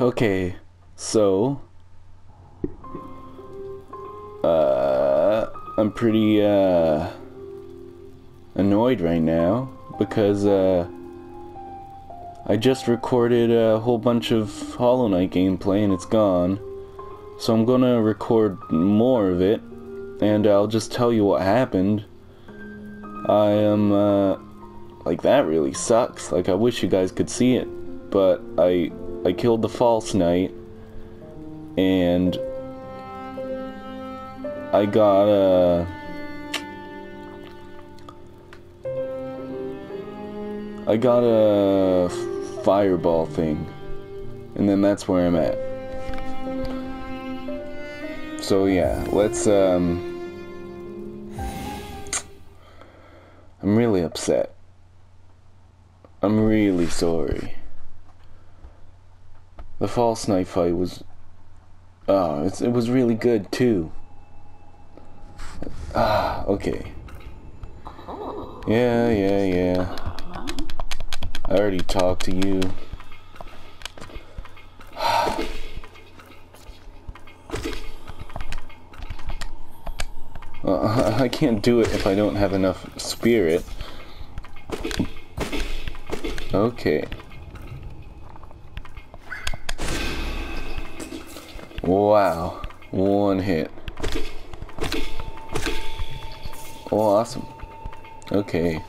okay, so uh, I'm pretty uh, annoyed right now because uh, I just recorded a whole bunch of Hollow Knight gameplay and it's gone. So I'm gonna record more of it and I'll just tell you what happened. I am uh, like that really sucks. Like I wish you guys could see it, but I I killed the false knight and I got a. I got a fireball thing, and then that's where I'm at. So yeah, let's um. I'm really upset. I'm really sorry. The false knight fight was. Oh, it was really good too. Ah, okay. Yeah, yeah, yeah. I already talked to you. Uh, I can't do it if I don't have enough spirit. Okay. Wow. One hit. Oh, awesome. Okay.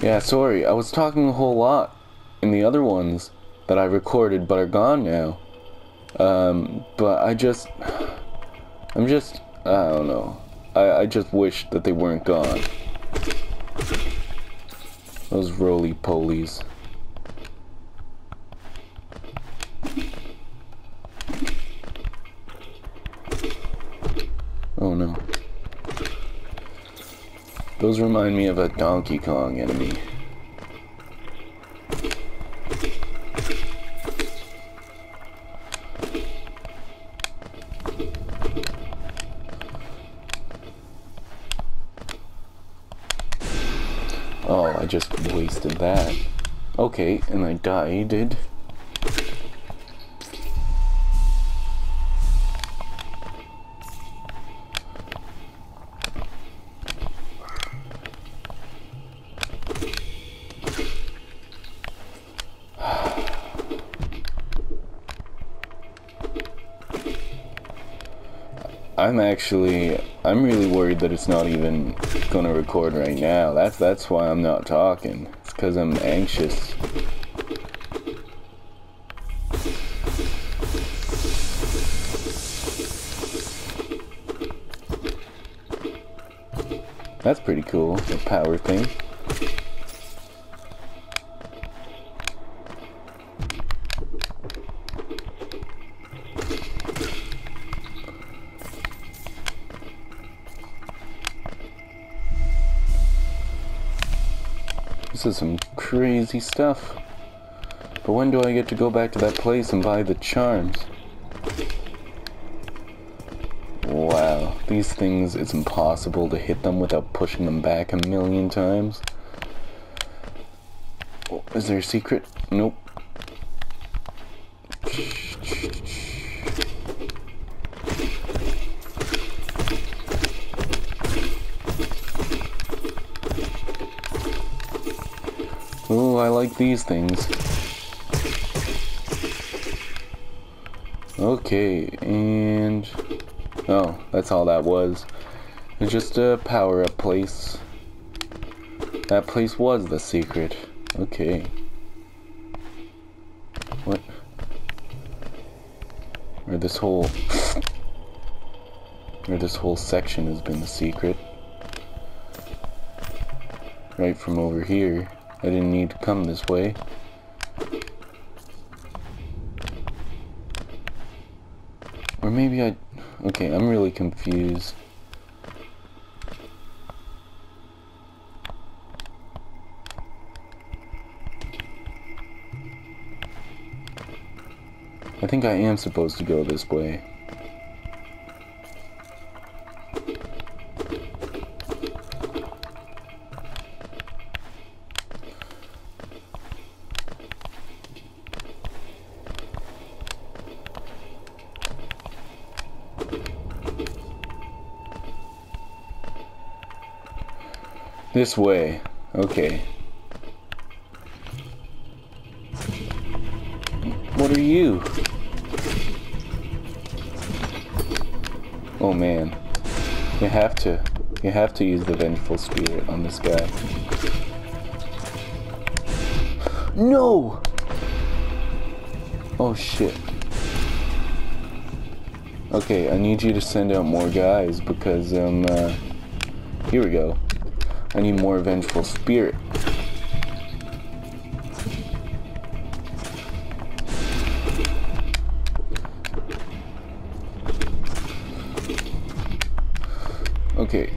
Yeah, sorry. I was talking a whole lot in the other ones that I recorded but are gone now. Um, but I just... I'm just... I don't know. I, I just wish that they weren't gone. Those roly-polies. Oh no. Those remind me of a Donkey Kong enemy. I just wasted that. Okay, and I died. I'm actually I'm really worried that it's not even gonna record right now. That's that's why I'm not talking. It's because I'm anxious. That's pretty cool, the power thing. This is some crazy stuff. But when do I get to go back to that place and buy the charms? Wow, these things, it's impossible to hit them without pushing them back a million times. Is there a secret? Nope. Oh, I like these things. Okay, and... Oh, that's all that was. It's just a power-up place. That place was the secret. Okay. What? Or this whole... or this whole section has been the secret. Right from over here. I didn't need to come this way. Or maybe I... Okay, I'm really confused. I think I am supposed to go this way. This way. Okay. What are you? Oh man. You have to. You have to use the vengeful spirit on this guy. No! Oh shit. Okay, I need you to send out more guys because, um, uh, here we go. I need more vengeful spirit. Okay.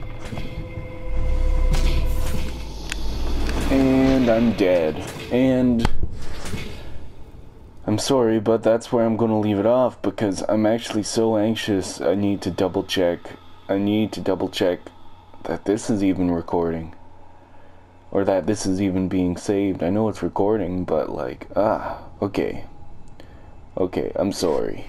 And I'm dead. And I'm sorry, but that's where I'm going to leave it off because I'm actually so anxious. I need to double check. I need to double check that this is even recording. Or that this is even being saved. I know it's recording, but like, ah, okay. Okay, I'm sorry.